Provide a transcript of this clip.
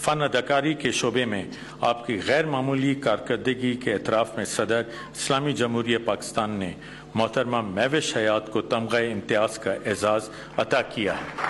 فن اداکاری کے شعبے میں آپ کی غیر معمولی کارکردگی کے اعتراف میں صدر اسلامی جمہوریہ پاکستان نے محترمہ میوش حیات کو تمغہ امتیاز کا اعزاز عطا کیا ہے۔